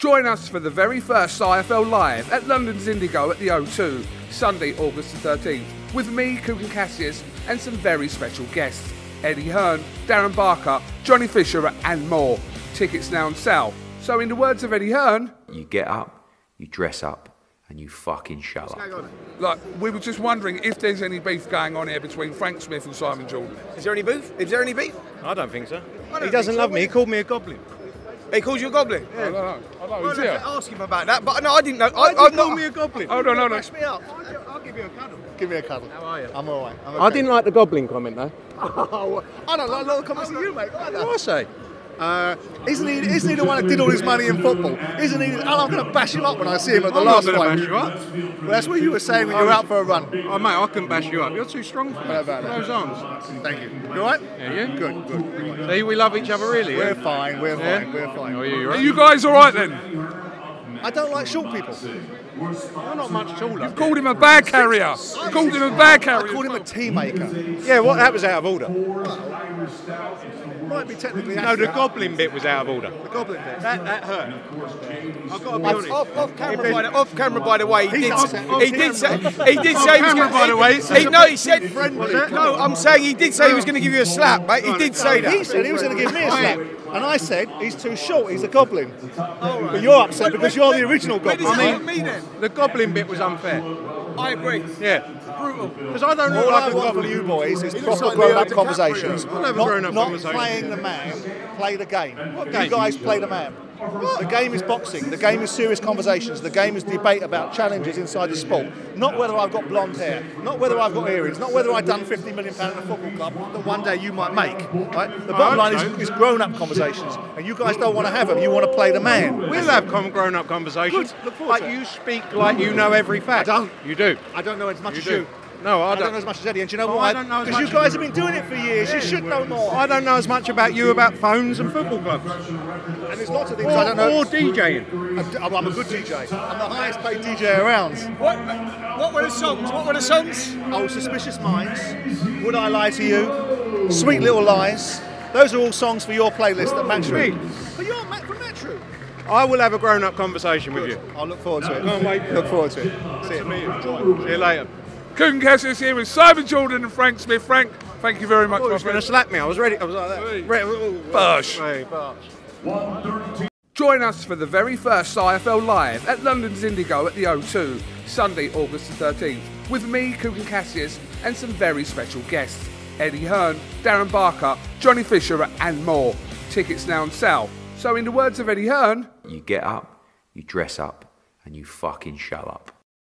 Join us for the very first IFL Live at London's Indigo at the O2, Sunday, August the 13th, with me, Kugan Cassius, and some very special guests Eddie Hearn, Darren Barker, Johnny Fisher, and more. Tickets now on sale. So, in the words of Eddie Hearn, You get up, you dress up, and you fucking shut up. like, we were just wondering if there's any beef going on here between Frank Smith and Simon Jordan. Is there any beef? Is there any beef? I don't think so. don't He doesn't think so. love me. He called me a goblin. He calls you a goblin. I don't know. I don't know. Well, He's here. ask him about that. But no, I didn't know. I, Why did I'm you call not. me a goblin? Oh, no, no, no. Bash me up. I'll give you a cuddle. Give me a cuddle. How are you? I'm all right. I'm I didn't like the goblin comment though. Oh, I don't like little comments of you, mate. What do I say? Uh, isn't he? Isn't he the one that did all his money in football? Isn't he? And I'm going to bash him up when I see him at the I'm last not going fight. to bash you up. Well, that's what you were saying when you were out for a run. Oh, mate, I can't bash you up. You're too strong for me. What about that? Those arms. Thank you. You all right? Yeah, you? Good. Good. See, we love each other, really. We're Yeah? fine. We're Yeah? fine. We're fine. Oh, yeah, you're Are you guys all right then? I don't like short people. You're not much taller. Called him a bag carrier. You called him a bag carrier. I carrier. called him a tea maker. Yeah, what? That was out of order. Might be technically. No, the goblin bit was out of order. The goblin bit. That, that hurt. I've got to be Off, honest. off, off camera, by the, off camera, by the way, he did. off- off he did say. He did say. he was camera, gonna- by the way, He, no, he said. Friendly. No, I'm saying he did say he was going to give you a slap, mate. He did say that. He said he was going to give me a slap, and I said he's too short. He's a goblin. But you're upset because you're the original Where does goblin. it help me then? The goblin bit was unfair. I agree. Yeah. Brutal. Because I don't look All like I a want from goblin. you boys is proper like grown-up Leo conversations. DiCaprio. I'll have a Not, not playing the man, play the game. You game? guys play the man. The game is boxing. The game is serious conversations. The game is debate about challenges inside the sport. Not whether I've got blonde hair. Not whether I've got earrings. Not whether I've done 50 million pound in a football club that one day you might make. Right? The bottom line is, is grown-up conversations, and you guys don't want to have them. You want to play the man. We'll have grown-up conversations. Good. Look forward it. you speak like you know every fact. I don't. You do. I don't know as much You as do. you. No, I I don't. don't know as much as Eddie, and do you know Oh, why? I don't know Because you guys have been doing it for years. You should know more. I don't know as much about you about phones and football clubs. And there's lots of things Or, I don't know. or DJing. I'm I'm a good DJ. I'm the highest paid DJ around. What, what were the songs? What were the songs? Oh, Suspicious Minds, Would I Lie to You, Sweet Little Lies. Those are all songs for your playlist at Matchroom. Me? For your Matchroom. I will have a grown-up conversation with you. I'll look forward to it. Can't wait Look forward to it. See you. See you later. Kugan Cassius here with Simon Jordan and Frank Smith. Frank, thank you very much, Oh, he was going to slap me. I was ready. I was like that. Hey. Re- oh, Bush. Hey, Bush. Join us for the very first IFL Live at London's Indigo at the O2, Sunday, August the 13th, with me, Kugan Cassius, and some very special guests Eddie Hearn, Darren Barker, Johnny Fisher, and more. Tickets now on sale. So, in the words of Eddie Hearn, You get up, you dress up, and you fucking shut up.